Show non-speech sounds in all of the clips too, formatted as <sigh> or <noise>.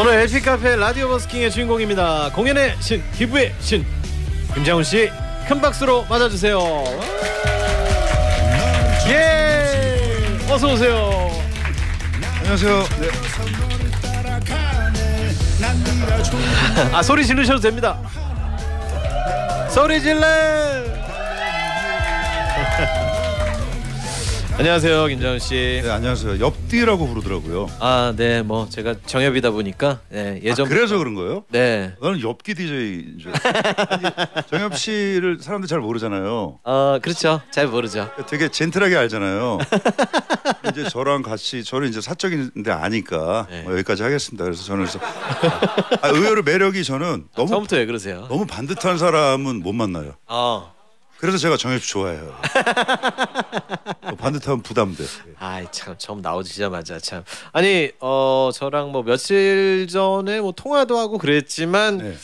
오늘 LP 카페 라디오 버스킹의 주인공입니다. 공연의 신, 기부의 신 김장훈 씨 큰 박수로 맞아주세요. 예, 어서 오세요. 안녕하세요. 네. 아 소리 지르셔도 됩니다. 소리 질러. 안녕하세요 김장훈 씨. 네, 안녕하세요. 옆뒤라고 부르더라고요. 아, 네, 뭐 제가 정엽이다 보니까 네, 예전 아, 그래서 그런 거예요? 네, 나는 엽기 DJ 줄. 정엽 씨를 사람들 잘 모르잖아요. 어 그렇죠, 잘 모르죠. 되게 젠틀하게 알잖아요. 이제 저랑 같이 저는 이제 사적인데 아니까 네. 뭐 여기까지 하겠습니다. 그래서 저는 그래서 아, 의외로 매력이 저는 너무 처음부터 왜 그러세요? 너무 반듯한 사람은 못 만나요. 어, 그래서 제가 정엽 씨 좋아해요. 뭐 반듯하면 부담돼. 아이 참 처음 나오시자마자 참 아니 어 저랑 뭐 며칠 전에 뭐 통화도 하고 그랬지만 네.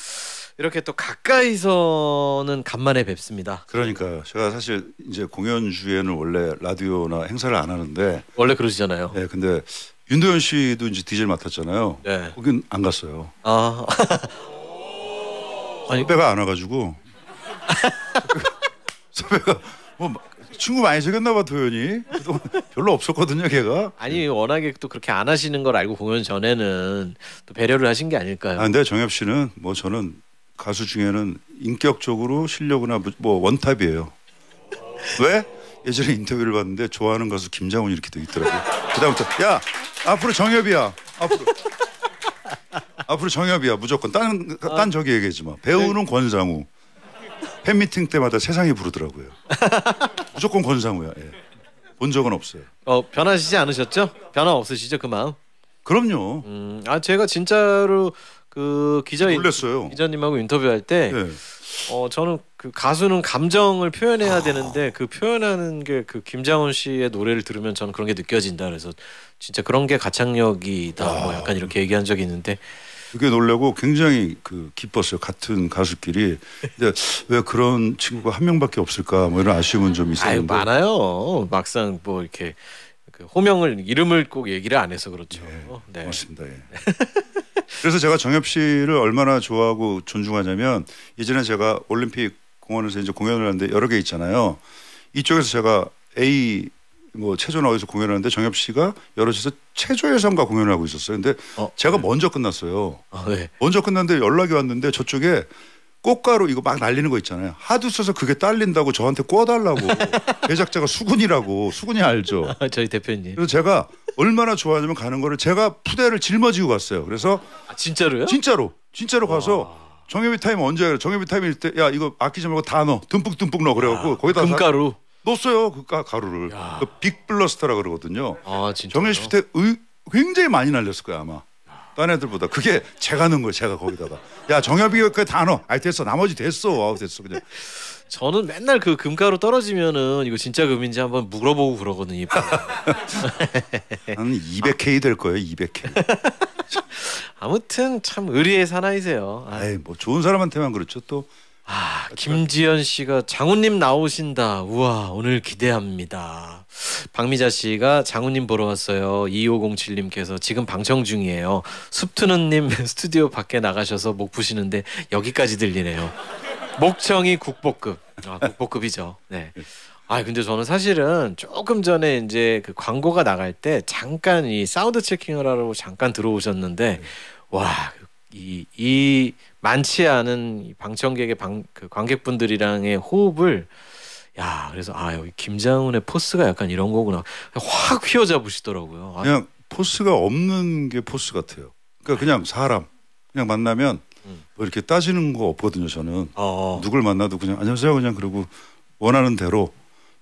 이렇게 또 가까이서는 간만에 뵙습니다. 그러니까 제가 사실 이제 공연 주에는 원래 라디오나 행사를 안 하는데 원래 그러시잖아요. 네, 근데 윤도현 씨도 이제 디젤 맡았잖아요. 네. 거긴 안 갔어요. 아, <laughs> 아니 선배가 안 와가지고 <laughs> 선배가 뭐 친구 많이 사귀었나 봐 도현이 별로 없었거든요 걔가. 아니 워낙에 또 그렇게 안 하시는 걸 알고 공연 전에는 또 배려를 하신 게 아닐까요? 아 근데 정엽 씨는 뭐 저는 가수 중에는 인격적으로 실력이나 뭐- 뭐 원탑이에요. 왜? 예전에 인터뷰를 봤는데 좋아하는 가수 김장훈 이렇게 돼 있더라고요. 그다음부터 야 앞으로 정엽이야 앞으로 앞으로 정엽이야 무조건 딴, 딴 저기 얘기하지 마. 배우는 권상우. 팬미팅 때마다 세상이 부르더라고요. <laughs> 무조건 권상우야. 예. 본 적은 없어요. 어 변하시지 않으셨죠? 변화 없으시죠 그 마음? 그럼요. 음, 아 제가 진짜로 그 기자 놀랐어요. 기자님하고 인터뷰할 때, 네. 어 저는 그 가수는 감정을 표현해야 되는데 그 표현하는 게 그 김장훈 씨의 노래를 들으면 저는 그런 게 느껴진다. 그래서 진짜 그런 게 가창력이다. 뭐 약간 이렇게 얘기한 적이 있는데, 그게 놀라고 굉장히 그 기뻤어요. 같은 가수끼리. 근데 왜 그런 친구가 한 명밖에 없을까 뭐 이런 아쉬움은 좀 아유 있었는데. 많아요. 막상 뭐 이렇게 그 호명을 이름을 꼭 얘기를 안 해서 그렇죠. 네. 맞습니다. 예. <laughs> 그래서 제가 정엽 씨를 얼마나 좋아하고 존중하냐면 예전에 제가 올림픽 공원에서 이제 공연을 하는데 여러 개 있잖아요. 이쪽에서 제가 A 뭐 체조 나와서 공연하는데 정엽 씨가 여러 곳에서 체조 예선과 공연을 하고 있었어요. 근데 어, 제가 먼저 끝났어요. 아, 네. 먼저 끝났는데 연락이 왔는데 저쪽에 꽃가루 이거 막 날리는 거 있잖아요. 하도 써서 그게 딸린다고 저한테 꿔달라고 <laughs> 제작자가 수근이라고 수근이 알죠. <laughs> 저희 대표님. 그래서 제가 얼마나 좋아하냐면 가는 거를 제가 푸대를 짊어지고 갔어요. 그래서 아, 진짜로요? 진짜로 진짜로 가서 정엽이 타임 언제 해요? 정엽이 타임일 때 야 이거 아끼지 말고 다 넣어 듬뿍 듬뿍 넣어 그래갖고 거기다 다 금가루. 넣었어요 그 가, 가루를 야. 그 big blaster라 그러거든요. 아 진짜. 정엽이 때 의, 굉장히 많이 날렸을 거야 아마. 딴 애들보다 그게 제가 넣은 거예요 제가 거기다가 야 정엽이가 그다 넣어 아이 됐어 나머지 됐어 아우 됐어 그냥 저는 맨날 그 금가루 떨어지면은 이거 진짜 금인지 한번 물어보고 그러거든요. <laughs> 한 200K 될 거예요 200K <laughs> 아무튼 참 의리의 사나이세요. 아, 아이 뭐 좋은 사람한테만 그렇죠 또 아, 김지연 씨가 장훈님 나오신다. 우와 오늘 기대합니다. 박미자 씨가 장훈님 보러 왔어요. 2507님께서 지금 방청 중이에요. 숲트는님 <laughs> 스튜디오 밖에 나가셔서 목 푸시는데 여기까지 들리네요. 목청이 국보급. 아 국보급이죠. 네. 아 근데 저는 사실은 조금 전에 이제 그 광고가 나갈 때 잠깐 이 sound checking을 하러 잠깐 들어오셨는데 와 이 이 많지 않은 이 방청객의 방, 그 관객분들이랑의 호흡을 야 그래서 아 여기 김장훈의 포스가 약간 이런 거구나 확 휘어잡으시더라고요. 아, 그냥 포스가 없는 게 포스 같아요. 그러니까 그냥 사람 그냥 만나면 음. 뭐 이렇게 따지는 거 없거든요. 저는 어, 누굴 만나도 그냥 안녕하세요 그냥 그러고 원하는 대로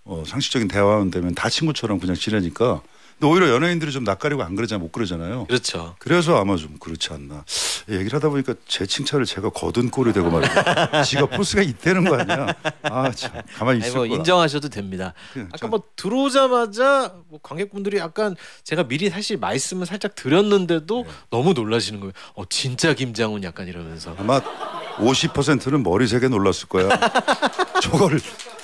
어, 상식적인 대화만 되면 다 친구처럼 그냥 지내니까. 오히려 연예인들이 좀 낯가리고 안 그러잖아요. 못 그러잖아요. 그렇죠. 그래서 아마 좀 그렇지 않나. 얘기를 하다 보니까 제 칭찬을 제가 거둔 꼴이 되고 말이야. 지가 포스가 있다는 거 아니야. 아 참 가만히 아니 있을 뭐 거야. 인정하셔도 됩니다. 그냥 아까 저- 뭐 들어오자마자 뭐 관객분들이 약간 제가 미리 사실 말씀을 살짝 드렸는데도 너무 놀라시는 거예요. 어 진짜 김장훈 약간 이러면서. 아마 50%는 머리색에 놀랐을 거야. 저걸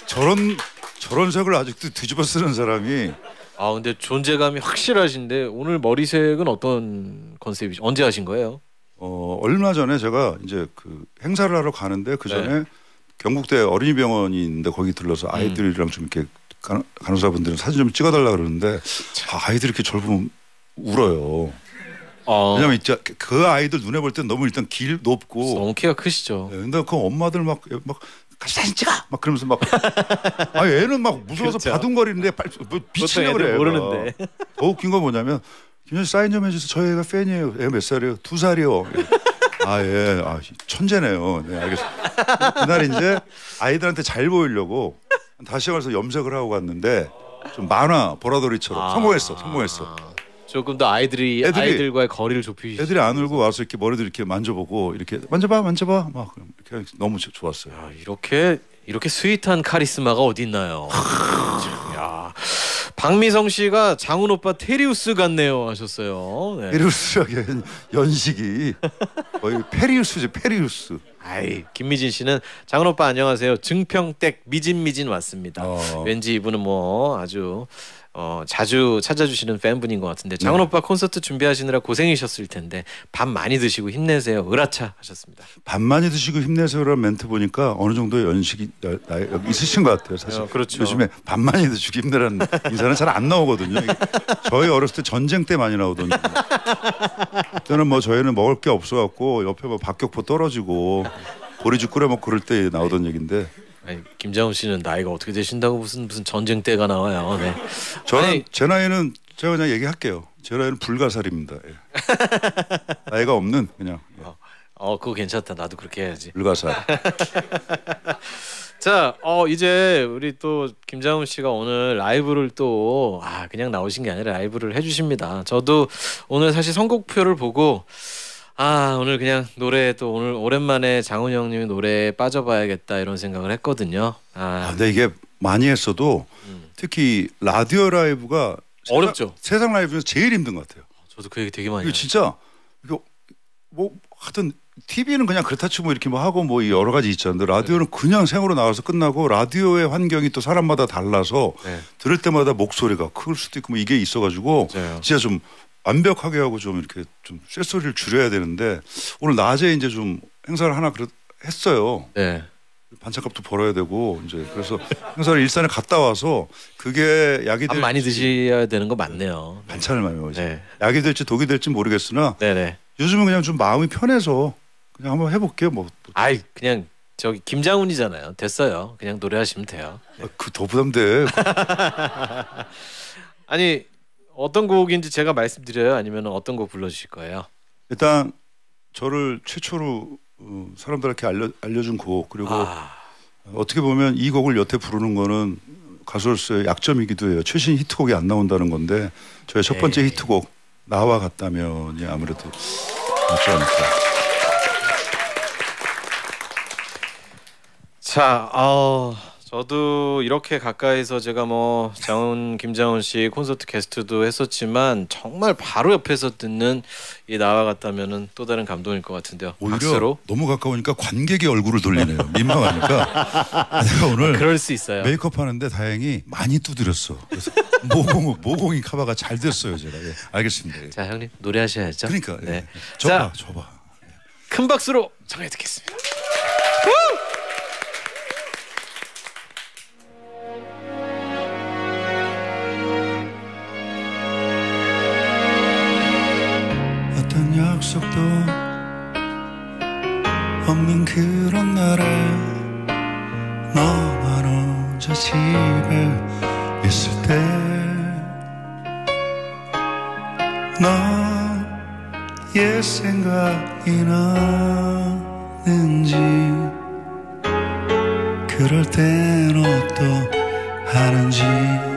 저런 저런 색을 아직도 뒤집어 쓰는 사람이 아 근데 존재감이 확실하신데 오늘 머리색은 어떤 컨셉이죠? 언제 하신 거예요? 어, 얼마 전에 제가 이제 그 행사를 하러 가는데 그 전에 네. 경북대 어린이병원이 있는데 거기 들러서 음. 아이들이랑 좀 이렇게 간- 간호사분들은 사진 좀 찍어달라 그러는데 아, 아이들이 이렇게 저를 보면 울어요. 어, 왜냐면 진짜 그- 그 아이들 눈에 볼땐 너무 일단 길 높고 너무 키가 크시죠. 예, 근데 그 엄마들 막 막 같이 사진 찍어 막 그러면서 막 <laughs> 아 얘는 막 무서워서 그렇죠. 바둥거리는데 뭐 미치려 보통 애들 그래. 모르는데. 더 웃긴 건 뭐냐면 김현 씨 사인 좀 해주세요. 저희 애가 팬이에요. 애 몇 살이에요? 두 살이요. <laughs> 아 예, 아 천재네요. 네 알겠습니다. 그날 이제 아이들한테 잘 보이려고 다시 가서 염색을 하고 갔는데 좀 만화 보라돌이처럼 아. 성공했어, 성공했어. 조금 더 아이들이 애들이- 아이들과의 거리를 좁히시. 애들이 안 울고 와서 이렇게 머리도 이렇게 만져보고 이렇게 만져봐, 만져봐 막 이렇게 너무 좋- 좋았어요. 야, 이렇게 이렇게 스윗한 카리스마가 어디 있나요? 야, 박미성 씨가 장훈 오빠 테리우스 같네요 하셨어요. 네. 페리우스라게 연식이 거의 테리우스지 테리우스. 아이 김미진 씨는 장훈 오빠 안녕하세요. 증평댁 미진 미진 왔습니다. 어. 왠지 이분은 뭐 아주 어, 자주 찾아주시는 팬분인 것 같은데 장훈 네. 오빠 콘서트 준비하시느라 고생이셨을 텐데 밥 많이 드시고 힘내세요. 으라차 하셨습니다. 밥 많이 드시고 힘내세요라는 멘트 보니까 어느 정도 연식이 나- 나- 있으신 것 같아요. 사실 어, 그렇죠. 요즘에 밥 많이 드시고 힘내라는 인사는 잘 안 나오거든요. 저희 어렸을 때 전쟁 때 많이 나오더니 그때는 뭐 저희는 먹을 게 없어갖고 옆에 뭐 박격포 떨어지고 보리죽 끓여 먹고 그럴 때 나오던 얘기인데 아니, 김장훈 씨는 나이가 어떻게 되신다고 무슨 무슨 전쟁 때가 나와요. 네. 저는 아니, 제 나이는 제가 그냥 얘기할게요. 제 나이는 불가사리입니다. 예. <laughs> 나이가 없는 그냥 예, 어 그거 괜찮다. 나도 그렇게 해야지. 불가사리. <laughs> 자, 어 이제 우리 또 김장훈 씨가 오늘 라이브를 또 아, 그냥 나오신 게 아니라 라이브를 해 주십니다. 저도 오늘 사실 선곡표를 보고 아, 오늘 그냥 노래 또 오늘 오랜만에 장훈 형님의 노래에 빠져봐야겠다 이런 생각을 했거든요. 아, 아, 근데 이게 많이 했어도 음. 특히 라디오 라이브가 어렵죠. 세상, 세상 라이브에서 제일 힘든 것 같아요. 저도 그 얘기 되게 많이 이거. 진짜 이거 뭐 하여튼 TV는 그냥 그렇다 치고 뭐 이렇게 뭐 하고 뭐 여러 가지 있잖아요. 근데 라디오는 네. 그냥 생으로 나와서 끝나고 라디오의 환경이 또 사람마다 달라서 네. 들을 때마다 목소리가 클 수도 있고 뭐 이게 있어가지고 맞아요. 진짜 좀 완벽하게 하고 좀 이렇게 좀 쇳소리를 줄여야 되는데 오늘 낮에 이제 좀 행사를 하나 그랬 했어요. 네. 반찬값도 벌어야 되고 이제 그래서 행사를 일산에 갔다 와서 그게 약이 밥 될지 많이 드셔야 되는 거 맞네요. 반찬을 많이 먹어야지. 네. 약이 될지 독이 될지 모르겠으나 네, 네. 요즘은 그냥 좀 마음이 편해서 그냥 한번 해볼게요. 뭐 아이, 그냥 저기 김장훈이잖아요. 됐어요. 그냥 노래하시면 돼요. 그더 부담돼. <laughs> 아니 어떤 곡인지 제가 말씀드려요 아니면 어떤 곡 불러주실 거예요? 일단 저를 최초로 어, 사람들한테 알려 알려준 곡 그리고 아, 어떻게 보면 이 곡을 여태 부르는 거는 가수로서의 약점이기도 해요. 최신 히트곡이 안 나온다는 건데 저의 첫 번째 네. 히트곡 나와 같다면이 아무래도 맞지 않을까. 자, 어, 저도 이렇게 가까이서 제가 뭐 장훈 김장훈 씨 콘서트 게스트도 했었지만 정말 바로 옆에서 듣는 이 나와 같다면은 또 다른 감동일 것 같은데요. 오히려 박수로 너무 가까우니까 관객의 얼굴을 돌리네요. 민망하니까 <laughs> 내가 오늘 그럴 수 있어요. 메이크업 하는데 다행히 많이 두드렸어. 그래서 모공 모공이 커버가 잘 됐어요 제가. 예, 알겠습니다. 예. 자, 형님 노래하셔야죠. 그러니까 예. 네. 줘봐 자, 줘봐. 큰 박수로 청해 듣겠습니다. 약속도 없는 그런 날에 너만 혼자 집에 있을 때너옛 생각이 나는지 그럴 땐 어떠하는지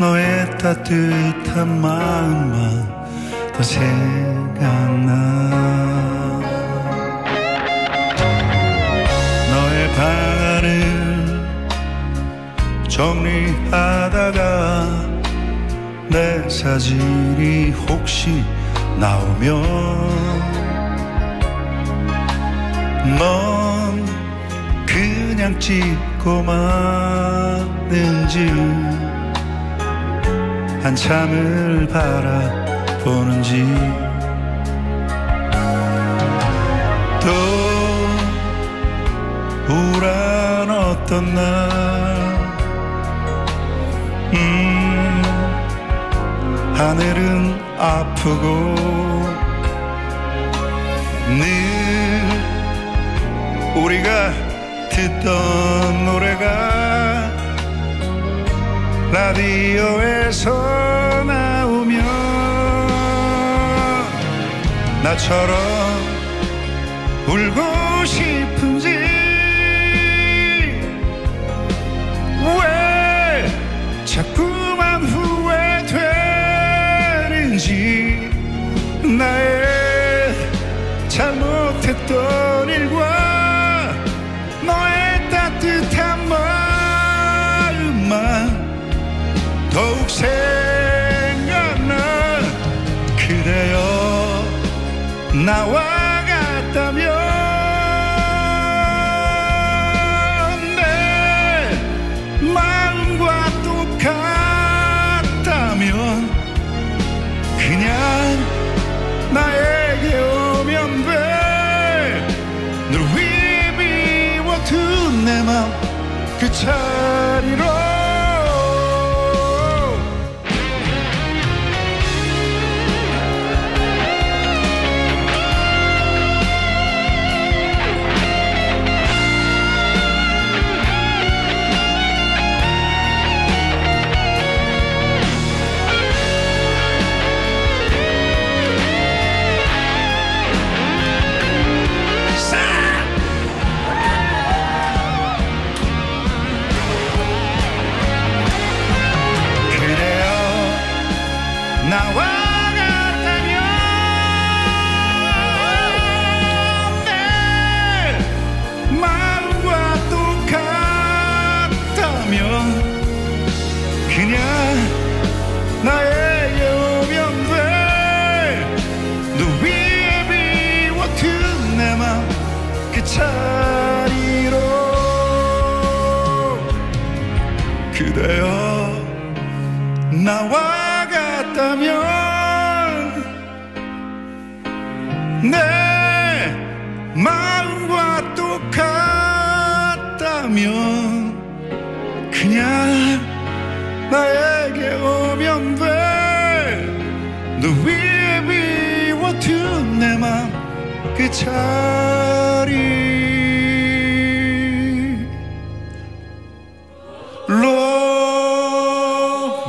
너의 따뜻한 마음만 더 생각나. 너의 방안을 정리하다가 내 사진이 혹시 나오면 넌 그냥 찍고 마는지 한참을 바라보는지. 또 우울한 어떤 날. 음, 하늘은 아프고 늘 우리가 듣던 노래가 라디오에서 나오면 나처럼 울고 싶은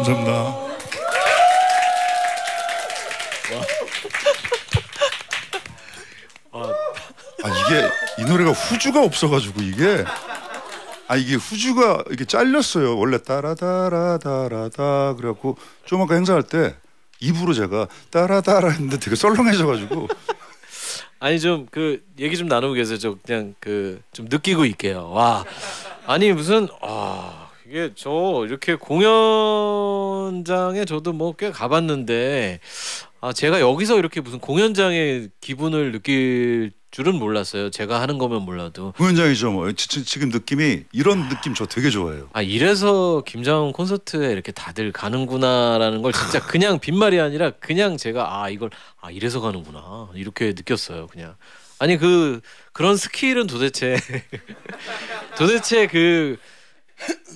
감사합니다. 아 이게 이 노래가 후주가 없어가지고 이게 아 이게 후주가 이게 잘렸어요. 원래 따라다라다라다 그래갖고 좀 아까 행사할 때 입으로 제가 따라다라 했는데 되게 썰렁해져가지고 아니 좀 그 얘기 좀 나누고 계세요. 저 그냥 그 좀 느끼고 있게요. 와 아니 무슨 아 이게 저 이렇게 공연장에 저도 뭐 꽤 가봤는데 아 제가 여기서 이렇게 무슨 공연장의 기분을 느낄 줄은 몰랐어요. 제가 하는 거면 몰라도 공연장이죠. 뭐 지- 지- 지금 느낌이 이런 느낌 저 되게 좋아해요. 아 이래서 김장훈 콘서트에 이렇게 다들 가는구나라는 걸 진짜 <laughs> 그냥 빈말이 아니라 그냥 제가 아 이걸 아 이래서 가는구나 이렇게 느꼈어요. 그냥 아니 그 그런 스킬은 도대체 <laughs> 도대체 그,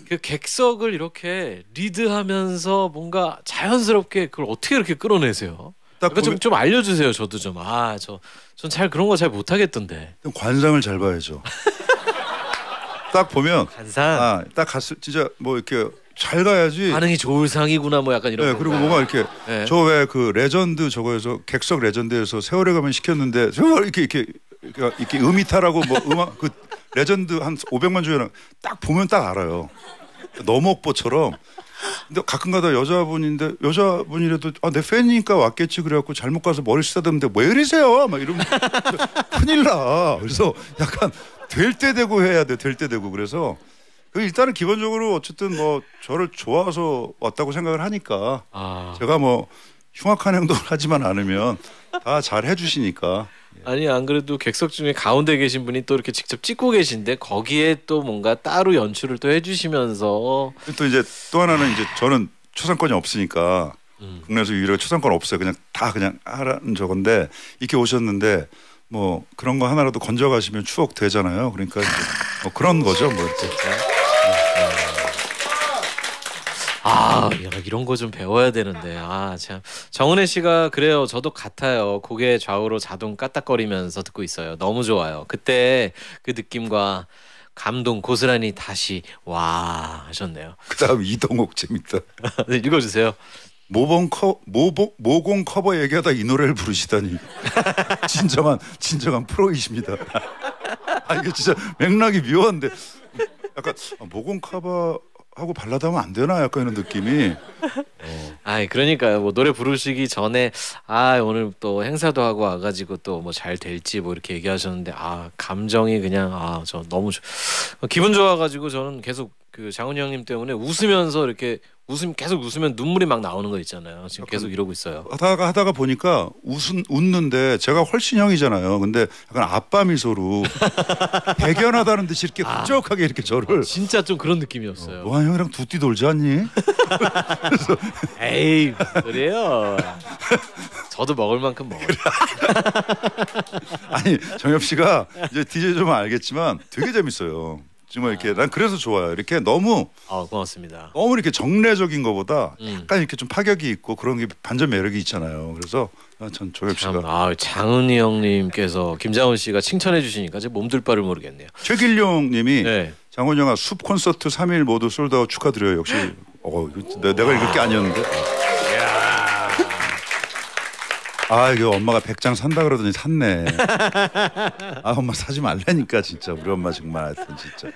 그 객석을 이렇게 리드하면서 뭔가 자연스럽게 그걸 어떻게 이렇게 끌어내세요? 딱 그러니까 좀, 좀 알려주세요. 저도 좀. 아, 저, 전 잘 그런 거 잘 못하겠던데. 관상을 잘 봐야죠. <laughs> 딱 보면 관상. 아 딱 갔을 진짜 뭐 이렇게 잘 가야지. 반응이 좋을 상이구나 뭐 약간 이런. 네, 거. 그리고 뭔가 이렇게 네. 저왜 그 레전드 저거에서 객석 레전드에서 세월에 가면 시켰는데 세월 이렇게 이렇게 이렇게, 이렇게 음이탈하고 뭐 음악 그 레전드 한 500만 조회랑 딱 보면 딱 알아요. 너목보처럼. 근데 가끔가다 여자분인데 여자분이라도 아, 내 팬이니까 왔겠지 그래갖고 잘못 가서 머리 쓰다듬는데 왜 이러세요? 막 이러면 큰일 나. 그래서 약간 될 때 되고 해야 돼. 될 때 되고 그래서 그 일단은 기본적으로 어쨌든 뭐 저를 좋아서 왔다고 생각을 하니까 아. 제가 뭐 흉악한 행동을 하지만 않으면 다 잘 해주시니까 아니 안 그래도 객석 중에 가운데 계신 분이 또 이렇게 직접 찍고 계신데 거기에 또 뭔가 따로 연출을 또 해주시면서 또 이제 또 하나는 이제 저는 초상권이 없으니까 음. 국내에서 유일하게 초상권 없어요. 그냥 다 그냥 하라는 저건데 이렇게 오셨는데 뭐 그런 거 하나라도 건져가시면 추억 되잖아요. 그러니까 뭐 그런 거죠. 뭐 이렇게. 아 야, 이런 거 좀 배워야 되는데. 아 참. 정은혜 씨가 그래요. 저도 같아요. 고개 좌우로 자동 까딱거리면서 듣고 있어요. 너무 좋아요. 그때 그 느낌과 감동 고스란히 다시 와 하셨네요. 그다음 이동욱 재밌다. <laughs> 네, 읽어주세요. 모범 커 모봉 모공 커버 얘기하다 이 노래를 부르시다니. <laughs> 진정한 진정한 프로이십니다. 아 이게 진짜 맥락이 묘한데. 약간 아, 모공 커버 하고 발라드 하면 안 되나? 약간 이런 느낌이. 아이 그러니까요 뭐 노래 부르시기 전에 아 오늘 또 행사도 하고 와가지고 또 뭐 잘 될지 뭐 이렇게 얘기하셨는데 아 감정이 그냥 아 저 너무 좋- 기분 좋아가지고 저는 계속 그 장훈이 형님 때문에 웃으면서 이렇게 웃음 계속 웃으면 눈물이 막 나오는 거 있잖아요. 지금 계속 이러고 있어요. 하다가 하다가 보니까 웃은 웃는데 제가 훨씬 형이잖아요. 근데 약간 아빠 미소로 <laughs> 대견하다는 듯이 이렇게 흡족하게 이렇게 저를. 진짜 좀 그런 느낌이었어요. 노한 형이랑 두띠 돌지 않니? <laughs> 에이 그래요. 저도 먹을 만큼 먹어요. <laughs> 아니 정엽 씨가 이제 DJ 좀 알겠지만 되게 재밌어요. 정말 이렇게 난 그래서 좋아요. 이렇게 너무 아 고맙습니다 너무 이렇게 정례적인 것보다 음. 약간 이렇게 좀 파격이 있고 그런 게 반전 매력이 있잖아요. 그래서 아, 전 조엽 참, 씨가 아 장은이 형님께서 김장훈 씨가 칭찬해 주시니까 제 몸둘 바를 모르겠네요 최길룡님이 네 장원 영화 숲 콘서트 3일 모두 솔드아웃 축하드려요. 역시 어 내가 읽을 게 아니었는데. 아 이거 엄마가 백장 산다 그러더니 샀네. <laughs> 아 엄마 사지 말라니까 진짜 우리 엄마 정말 하여튼 진짜.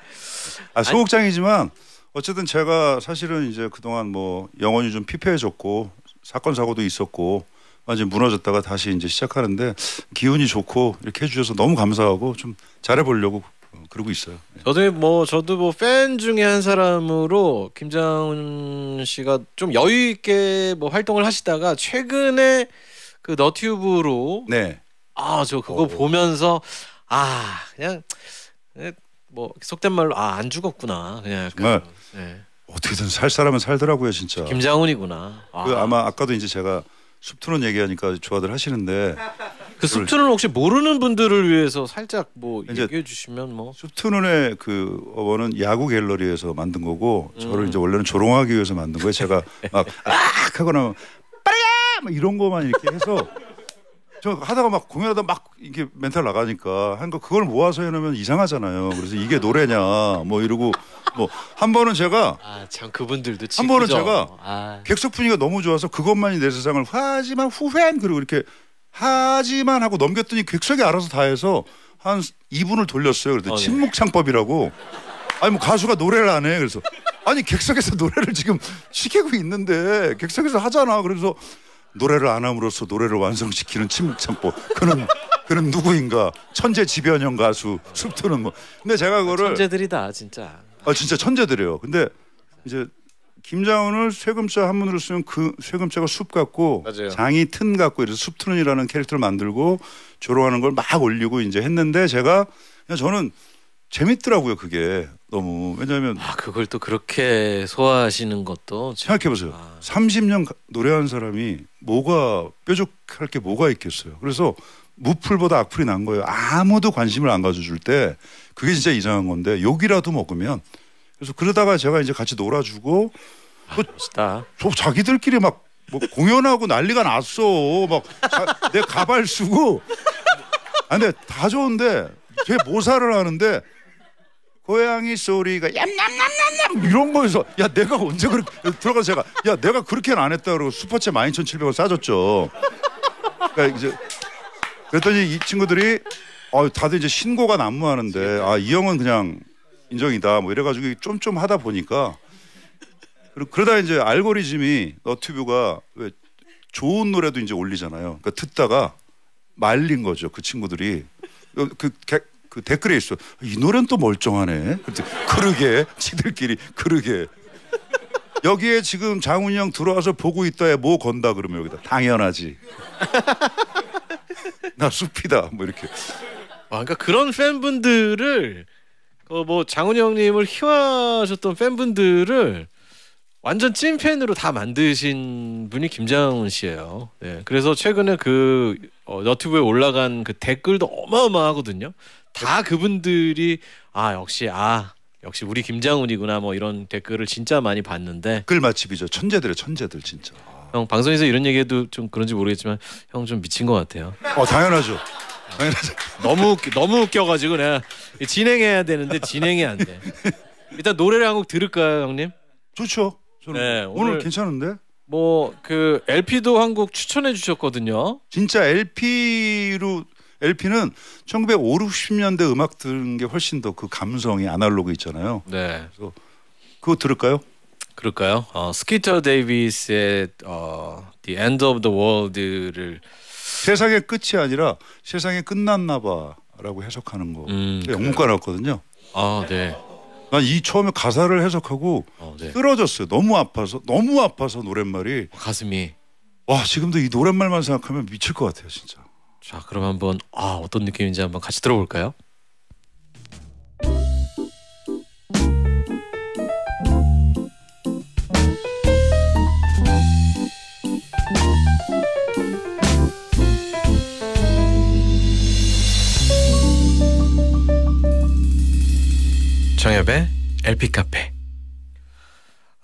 아 소극장이지만 어쨌든 제가 사실은 이제 그동안 뭐 영혼이 좀 피폐해졌고 사건 사고도 있었고 완전 무너졌다가 다시 이제 시작하는데 기운이 좋고 이렇게 해주셔서 너무 감사하고 좀 잘해보려고 어, 그러고 있어요. 저도 뭐 저도 뭐 팬 중에 한 사람으로 김장훈 씨가 좀 여유 있게 뭐 활동을 하시다가 최근에 그 너튜브로 네. 아 저 그거 어. 보면서 아 그냥 뭐 속된 말로 아 안 죽었구나 그냥 약간 정말. 네. 어떻게든 살 사람은 살더라고요 진짜. 김장훈이구나. 아, 그 아마 아까도 이제 제가 숲트론 얘기하니까 좋아들 하시는데 그 숲트는 혹시 모르는 분들을 위해서 살짝 뭐 얘기해 주시면 뭐 숲트론의 그 어원은 야구 갤러리에서 만든 거고 음. 저를 이제 원래는 조롱하기 위해서 만든 거예요. 제가 <laughs> 막 악 하거나 막 이런 거만 이렇게 해서 저 하다가 막 공연하다 막 이게 멘탈 나가니까 한 거 그걸 모아서 해놓으면 이상하잖아요. 그래서 이게 노래냐 뭐 이러고 뭐 한 번은 제가 아 참 그분들도 한 번은 지그죠. 제가 아, 객석 분위기가 너무 좋아서 그것만이 내 세상을 하지만 후회한 그리고 이렇게 하지만 하고 넘겼더니 객석이 알아서 다 해서 한 2분을 돌렸어요. 그래도 어, 네. 침묵 창법이라고. 아니 뭐 가수가 노래를 안 해. 그래서 아니 객석에서 <laughs> 노래를 지금 시키고 있는데 객석에서 하잖아. 그래서 노래를 안 함으로써 노래를 완성시키는 침묵창법. 그는 그는 누구인가? 천재지변형 가수 숲트는 뭐. 근데 제가 그거를 천재들이다 진짜. 아 진짜 천재들이에요. 근데 이제 김장훈을 쇠금자 한문으로 쓰면 그 쇠금자가 숲 같고 맞아요. 장이 튼 같고 이래서 숲트론이라는 캐릭터를 만들고 조롱하는 걸 막 올리고 이제 했는데 제가 그냥 저는 재밌더라고요 그게 너무 왜냐하면 아 그걸 또 그렇게 소화하시는 것도 참- 생각해 보세요. 아. 30년 가- 노래한 사람이 뭐가 뾰족할 게 뭐가 있겠어요. 그래서 무풀보다 악플이 난 거예요. 아무도 관심을 안 가져줄 때 그게 진짜 이상한 건데 욕이라도 먹으면 그래서 그러다가 제가 이제 같이 놀아주고 아, 멋있다. 저 자기들끼리 막 뭐 공연하고 난리가 났어. 막 내 가발 쓰고. 아 근데 다 좋은데 제 모사를 하는데 고양이 소리가 얌얌얌얌얌 이런 거에서 야 내가 언제 그렇게 들어가서 제가 야 내가 그렇게는 안 했다 그러고 슈퍼챗 12,700원 싸줬죠. 그러니까 이제 그랬더니 이 친구들이 어 다들 이제 신고가 난무하는데 아 이 형은 그냥 인정이다 뭐 이래가지고 좀좀 하다 보니까 그러- 그러다 이제 알고리즘이 너튜브가 왜 좋은 노래도 이제 올리잖아요. 그러니까 듣다가 말린 거죠 그 친구들이 그, 그, 댓글에 있어. 이 노래는 또 멀쩡하네. 그러게. 지들끼리 그러게. 여기에 지금 장훈이 형 들어와서 보고 있다에 뭐 건다 그러면 여기다. 당연하지. <laughs> 나 숲이다. 뭐 이렇게. 와, 그러니까 그런 팬분들을 그뭐 장훈이 형님을 희화하셨던 팬분들을 완전 찐 팬으로 다 만드신 분이 김장훈 씨예요. 네, 그래서 최근에 그 어, 너튜브에 올라간 그 댓글도 어마어마하거든요. 다 그분들이 아 역시 아 역시 우리 김장훈이구나 뭐 이런 댓글을 진짜 많이 봤는데 댓글 맛집이죠 천재들의 천재들 진짜. 형 방송에서 이런 얘기해도 좀 그런지 모르겠지만 형 좀 미친 것 같아요. 어 당연하죠. 당연하죠. 너무 웃기, 너무 웃겨가지고 내가 진행해야 되는데 진행이 안 돼. 일단 노래를 한 곡 들을까요, 형님? 좋죠. 저는 네, 오늘, 오늘- 괜찮은데 뭐 그 LP도 한 곡 추천해 주셨거든요. 진짜 LP로 LP는 1950, 60년대 음악 들은 게 훨씬 더 그 감성이 아날로그 있잖아요. 네, 그거 들을까요? 그럴까요? 어, 스키터 데이비스의 어, The End of the World를 세상의 끝이 아니라 세상이 끝났나 봐라고 해석하는 거. 음, 영문과 나왔거든요. 아, 네, 난 이 처음에 가사를 해석하고 어, 네. 쓰러졌어요. 너무 아파서 너무 아파서 노랫말이 가슴이 와 지금도 이 노랫말만 생각하면 미칠 것 같아요 진짜. 자, 그럼 한번 아 어떤 느낌인지 한번 같이 들어볼까요? 정엽의 LP 카페.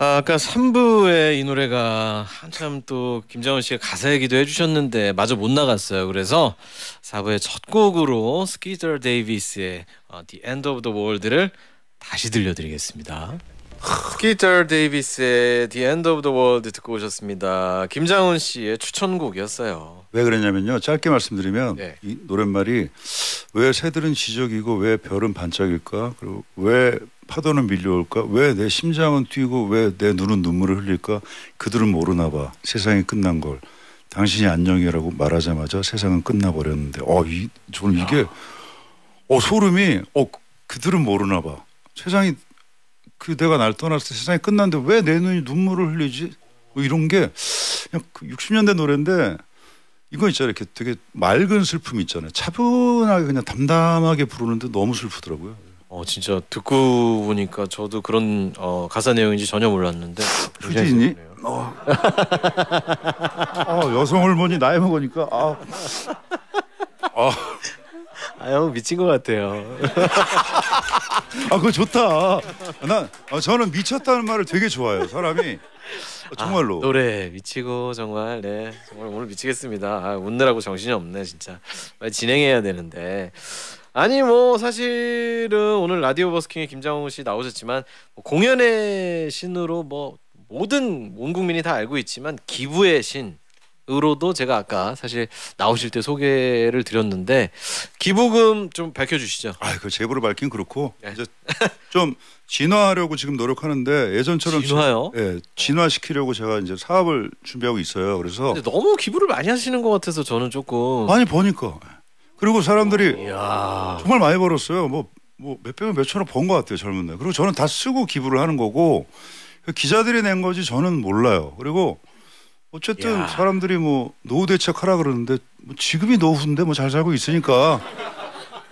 아, 아까 3부에 이 노래가 한참 또 김장훈 씨가 가사 얘기도 해주셨는데 마저 못 나갔어요. 그래서 4부의 첫 곡으로 스키터 데이비스의 어, The End of the World를 다시 들려드리겠습니다. 스키터 데이비스의 The End of the World 듣고 오셨습니다. 김장훈 씨의 추천곡이었어요. 왜 그랬냐면요. 짧게 말씀드리면 네. 이 노랫말이 왜 새들은 지적이고 왜 별은 반짝일까? 그리고 왜 파도는 밀려올까? 왜 내 심장은 뛰고 왜 내 눈은 눈물을 흘릴까? 그들은 모르나 봐. 세상이 끝난 걸. 당신이 안녕이라고 말하자마자 세상은 끝나버렸는데 어, 이 저는 이게 어 소름이 어 그들은 모르나 봐. 세상이 그 내가 날 떠났을 때 세상이 끝났는데 왜 내 눈이 눈물을 흘리지? 뭐 이런 게 그냥 그 60년대 노래인데 이거 있잖아요. 이렇게 되게 맑은 슬픔 있잖아요. 차분하게 그냥 담담하게 부르는데 너무 슬프더라고요. 어 진짜 듣고 보니까 저도 그런 어, 가사 내용인지 전혀 몰랐는데? 슬프네요. 어. <laughs> 아, 여성 호르몬이 나이 먹으니까 아, 아형 미친 것 같아요. 아 그거 좋다. 난 아, 저는 미쳤다는 말을 되게 좋아해요. 사람이 어, 정말로. 아, 노래 미치고 정말 네 정말 오늘 미치겠습니다. 아, 웃느라고 정신이 없네 진짜. 빨리 진행해야 되는데. 아니 뭐 사실은 오늘 라디오 버스킹에 김장훈 씨 나오셨지만 뭐 공연의 신으로 뭐 모든 온 국민이 다 알고 있지만 기부의 신 으로도 제가 아까 사실 나오실 때 소개를 드렸는데 기부금 좀 밝혀주시죠. 아, 그 제보를 밝긴 그렇고 네. 이제 좀 진화하려고 지금 노력하는데 예전처럼 진화요? 예, 진화시키려고 제가 이제 사업을 준비하고 있어요. 그래서 너무 기부를 많이 하시는 것 같아서 저는 조금 많이 버니까 그리고 사람들이 이야 정말 많이 벌었어요. 뭐, 뭐 몇백원 몇천원 번 것 같아요. 젊은 날. 그리고 저는 다 쓰고 기부를 하는 거고 그 기자들이 낸 거지 저는 몰라요. 그리고 어쨌든 야. 사람들이 뭐 노후 대책하라 그러는데 뭐 지금이 노후인데 뭐 잘 살고 있으니까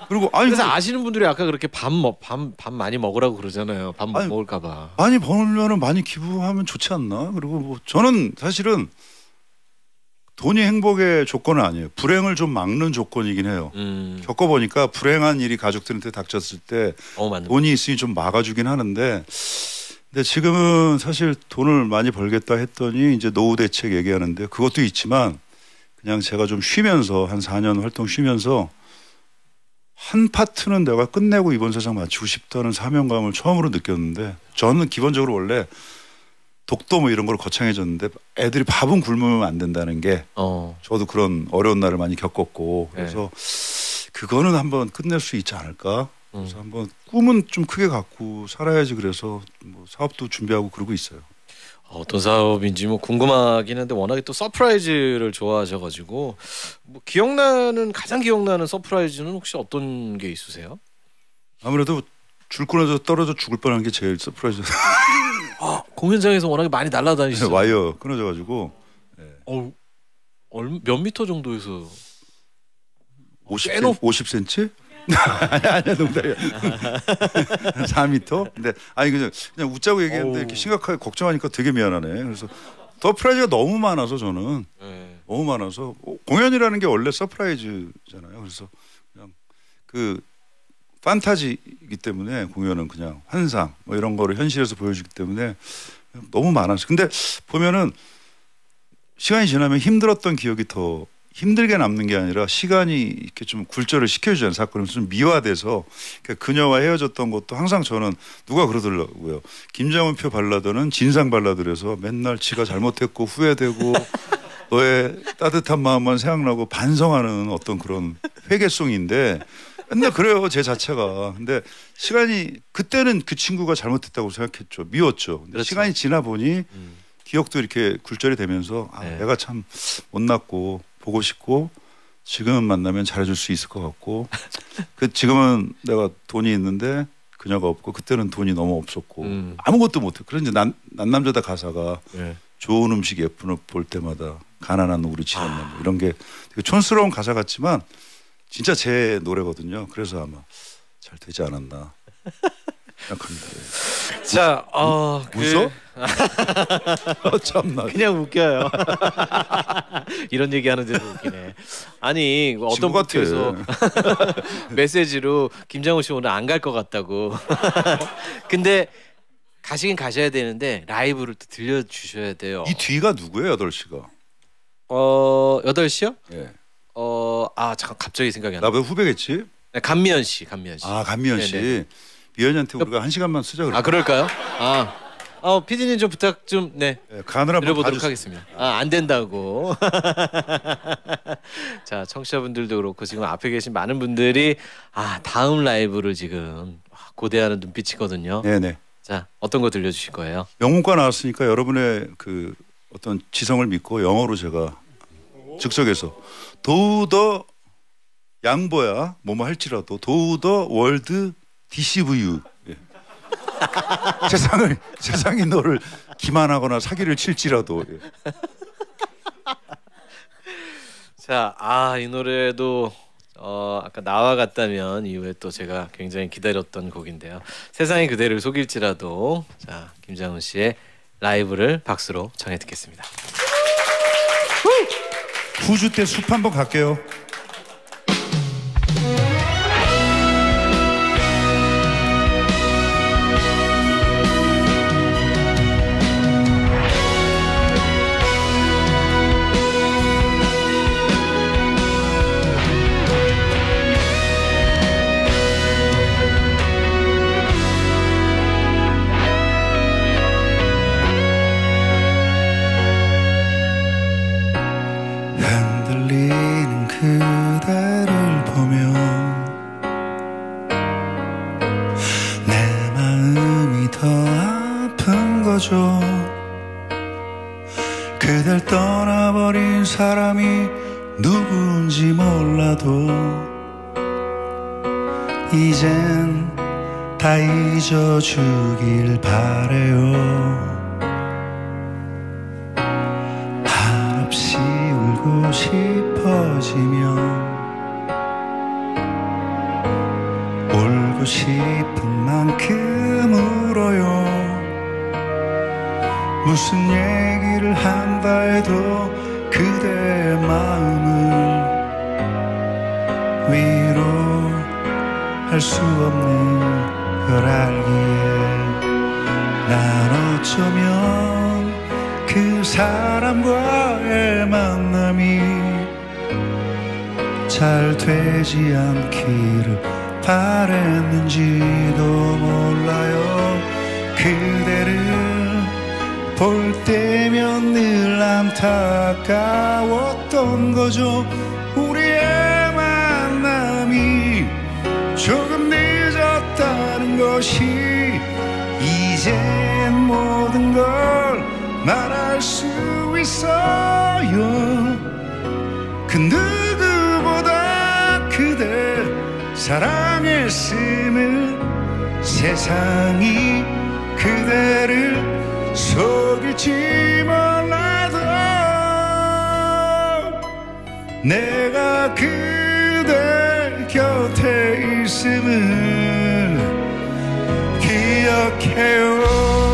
그리고 아니 그래서 뭐 아시는 분들이 아까 그렇게 밥밥 밥 많이 먹으라고 그러잖아요. 밥 아니, 먹을까봐. 많이 벌면은 많이 기부하면 좋지 않나? 그리고 뭐 저는 사실은 돈이 행복의 조건은 아니에요. 불행을 좀 막는 조건이긴 해요. 음, 겪어보니까 불행한 일이 가족들한테 닥쳤을 때 어. 돈이 있으니 좀 막아주긴 하는데 근데 지금은 사실 돈을 많이 벌겠다 했더니 이제 노후 대책 얘기하는데 그것도 있지만 그냥 제가 좀 쉬면서 한 4년 활동 쉬면서 한 파트는 내가 끝내고 이번 세상 마치고 싶다는 사명감을 처음으로 느꼈는데 저는 기본적으로 원래 독도 뭐 이런 걸 거창해졌는데 애들이 밥은 굶으면 안 된다는 게 어. 저도 그런 어려운 날을 많이 겪었고 그래서 그거는 한번 끝낼 수 있지 않을까 그래서 음. 한번 꿈은 좀 크게 갖고 살아야지 그래서 뭐 사업도 준비하고 그러고 있어요. 어떤 사업인지 뭐 궁금하긴 한데 워낙에 또 서프라이즈를 좋아하셔가지고 뭐 기억나는 가장 기억나는 서프라이즈는 혹시 어떤 게 있으세요? 아무래도 줄 끊어져 떨어져 죽을 뻔한 게 제일 서프라이즈. <laughs> 아 공연장에서 워낙에 많이 날아다니시죠. 와이어 끊어져가지고 어, 얼, 몇 미터 정도에서 50꽤 높- 50cm? 아니 아니야 농담이야. 4m? 근데 아니 그냥 그냥 웃자고 얘기했는데. 이렇게 심각하게 걱정하니까 되게 미안하네. 그래서 서프라이즈가 너무 많아서 저는 네. 너무 많아서 어, 공연이라는 게 원래 서프라이즈잖아요. 그래서 그냥 그 판타지이기 때문에 공연은 그냥 환상 뭐 이런 거를 현실에서 보여주기 때문에 너무 많았어요. 근데 보면은 시간이 지나면 힘들었던 기억이 더 힘들게 남는 게 아니라 시간이 이렇게 좀 굴절을 시켜주잖아요. 사건이 좀 미화돼서 그러니까 그녀와 헤어졌던 것도 항상 저는 누가 그러더라고요. 김장훈표 발라드는 진상 발라드라서 맨날 지가 잘못했고 후회되고 너의 따뜻한 마음만 생각나고 반성하는 어떤 그런 회개송인데 맨날 그래요 제 자체가 근데 시간이 그때는 그 친구가 잘못했다고 생각했죠 미웠죠 근데 그렇죠. 시간이 지나 보니 음. 기억도 이렇게 굴절이 되면서 아, 네. 내가 참 못났고 보고 싶고 지금은 만나면 잘해줄 수 있을 것 같고 그 지금은 내가 돈이 있는데 그녀가 없고 그때는 돈이 너무 없었고 음. 아무것도 못해 그런 이제 난, 난 남자다 가사가 네. 좋은 음식 예쁜 옷 볼 때마다 가난한 우리 지났나 뭐 이런 게 되게 촌스러운 가사 같지만 진짜 제 노래거든요. 그래서 아마 잘 되지 않았나 생각합니다. 자, 어, 그- 웃어? 어, 참나. 그냥 웃겨요. <laughs> 이런 얘기 하는데도 웃기네. 아니 어떤 친구 같아. 분께서 <laughs> 메시지로 김장훈 씨 오늘 안 갈 것 같다고. <laughs> 근데 가시긴 가셔야 되는데 라이브를 또 들려주셔야 돼요. 이 뒤가 누구예요, 여덟 시가? 어 8시요? 예. 어아 잠깐 갑자기 생각이 안 나. 나보다 후배겠지? 네, 감미연 씨, 감미연 씨. 아, 감미연 씨. 네네. 미연이한테 우리가 한 시간만 쓰자 그래. 아 그럴까요? 아, 어 피디님 좀 부탁 좀 네. 예, 간을 한번 봐주세요. 하겠습니다. 아, 안 된다고. <laughs> 자, 청취자분들도 그렇고 지금 앞에 계신 많은 분들이 아, 다음 라이브를 지금 고대하는 눈빛이거든요. 네네. 자, 어떤 거 들려주실 거예요? 영문과 나왔으니까 여러분의 그 어떤 지성을 믿고 영어로 제가 즉석에서 도우더 양보야 뭐뭐 할지라도 though the world deceive you 예. <laughs> 세상을 세상이 너를 기만하거나 사기를 칠지라도 예. 자, 아, 이 노래도 어, 아까 나와 같다면 이후에 또 제가 굉장히 기다렸던 곡인데요. 세상이 그대를 속일지라도 자, 김장훈 씨의 라이브를 박수로 청해 듣겠습니다. 후주 때 숲 한번 갈게요. 않기를 바랬는지도 몰라요. 그대를 볼 때면 늘 안타까웠던 거죠. 우리의 만남이 조금 늦었다는 것이 이젠 모든 걸 말할 수 있어요. 그 사랑했음을 세상이 그대를 속일지 몰라도 내가 그대 곁에 있음을 기억해요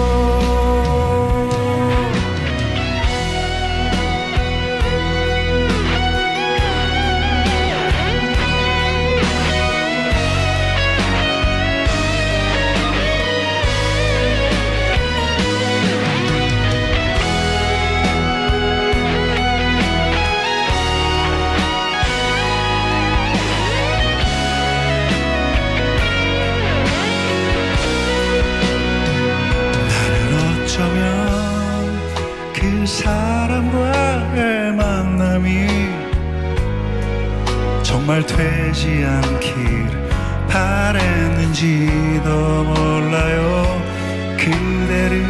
정말 되지 않기를 바랬는지도 몰라요. 그대를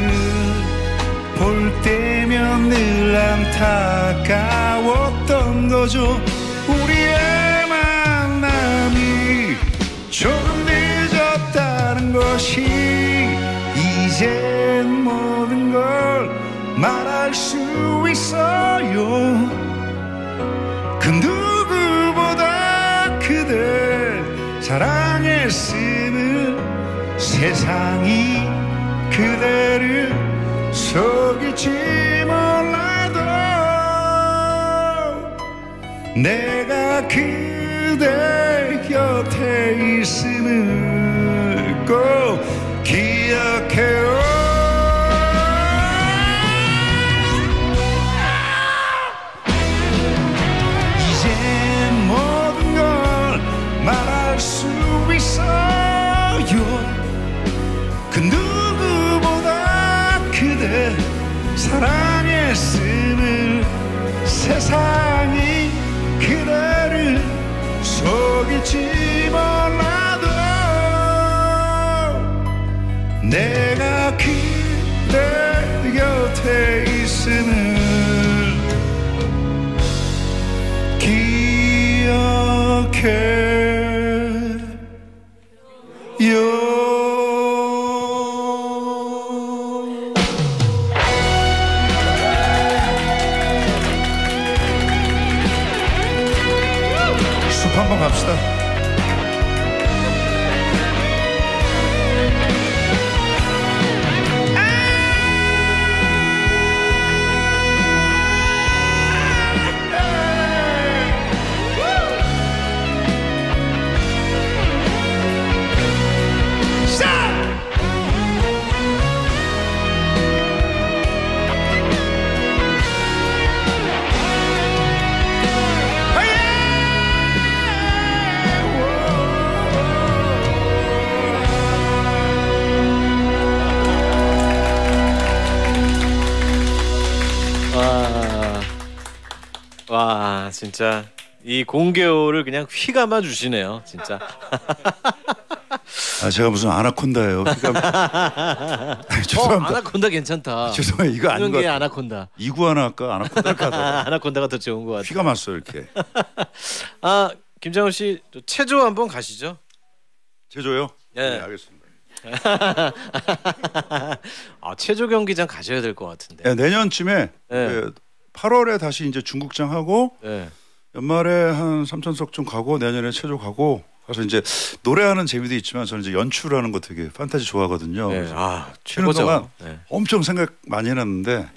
볼 때면 늘 안타까웠던 거죠. 우리의 만남이 조금 늦었다는 것이 이젠 모든 걸 말할 수 있어요 사랑했음을 세상이 그대를 속일지 몰라도 내가 그대 곁에 있음을 꼭 세상이 그대를 속일지 몰라도 내가 그대 곁에 있음을 기억해 진짜 이 공개호를 그냥 휘감아 주시네요, 진짜. 아 제가 무슨 아나콘다예요. 그러니까 <laughs> 어, 죄송합니다. 아나콘다 괜찮다. 죄송해요. 이거 아닌 것 같아요. 아나콘다. 이구아나 할까 아나콘다 할까 하다가 <laughs> 아나콘다가 더 좋은 것 같아. 피가 맞어요 이렇게. <laughs> 아 김장훈 씨 체조 한번 가시죠. 제조요? 예. 네 알겠습니다. 아 체조 경기장 가셔야 될 것 같은데. 네, 내년쯤에 네. 네, 8월에 다시 이제 중국장 하고 네. 연말에 한 삼천석 좀 가고 내년에 체조 가고 가서 이제 노래하는 재미도 있지만 저는 이제 연출하는 거 되게 판타지 좋아하거든요. 네. 그래서 아 최고죠. 동안 네. 엄청 생각 많이 해놨는데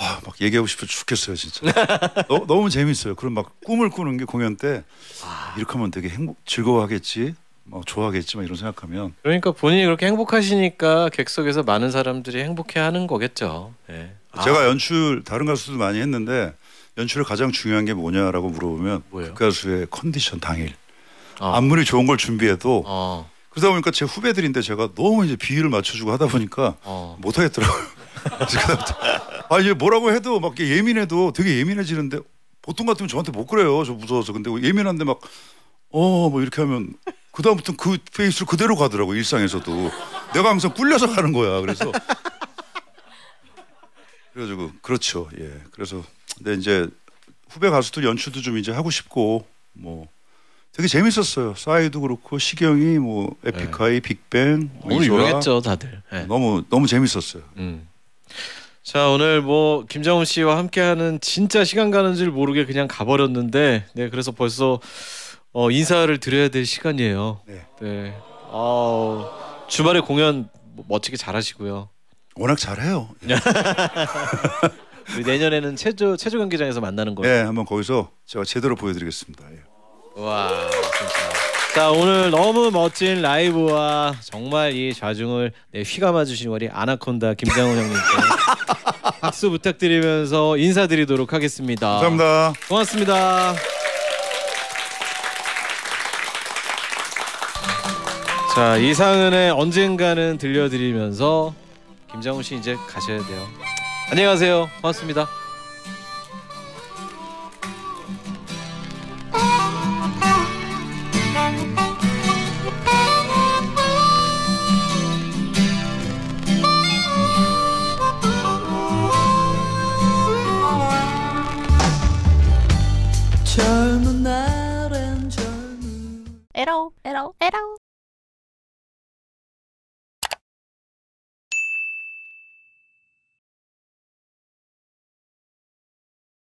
아, 막 얘기하고 싶어 죽겠어요 진짜. <laughs> 너, 너무 재밌어요. 그럼 막 꿈을 꾸는 게 공연 때 아. 이렇게 하면 되게 행복 즐거워하겠지, 뭐 좋아하겠지, 막 이런 생각하면 그러니까 본인이 그렇게 행복하시니까 객석에서 많은 사람들이 행복해하는 거겠죠. 네. 아, 제가 연출 다른 가수도 많이 했는데 연출에 가장 중요한 게 뭐냐라고 물어보면 뭐예요? 그 가수의 컨디션 당일 어. 아무리 좋은 걸 준비해도 어. 그러다 보니까 제 후배들인데 제가 너무 이제 비율을 맞춰주고 하다 보니까 어. 못하겠더라고요. <laughs> 그다음부터 아 이제 뭐라고 해도 막 예민해도 되게 예민해지는데 보통 같으면 저한테 못 그래요. 저 무서워서 근데 예민한데 막 어 뭐 이렇게 하면 그 다음부터 그 페이스로 그대로 가더라고 일상에서도 내가 항상 꿀려서 가는 거야. 그래서 그래가지고 그렇죠. 예. 그래서 근데 이제 후배 가수들 연출도 좀 이제 하고 싶고 뭐 되게 재밌었어요. 싸이도 그렇고 시경이 뭐 에픽하이, 빅뱅, 뭐 오늘 이소라. 유명했죠 다들. 네. 너무 너무 재밌었어요. 음. 자 오늘 뭐 김정훈 씨와 함께하는 진짜 시간 가는 줄 모르게 그냥 가버렸는데 네 그래서 벌써 어, 인사를 드려야 될 시간이에요. 네. 네. 어, 주말에 공연 멋지게 잘하시고요. 워낙 잘해요. <laughs> 우리 내년에는 체조 체조 경기장에서 만나는 거예요. 네, 한번 거기서 제가 제대로 보여드리겠습니다. 예. 와 진짜. 자 오늘 너무 멋진 라이브와 정말 이 좌중을 네, 휘감아 주신 우리 아나콘다 김장훈 형님께 <laughs> 박수 부탁드리면서 인사드리도록 하겠습니다. 감사합니다. 고맙습니다. 자 이상은의 언젠가는 들려드리면서 김장훈 씨 이제 가셔야 돼요. 안녕히 가세요. 고맙습니다. 젊은 날엔 젊은 에러 에러 에러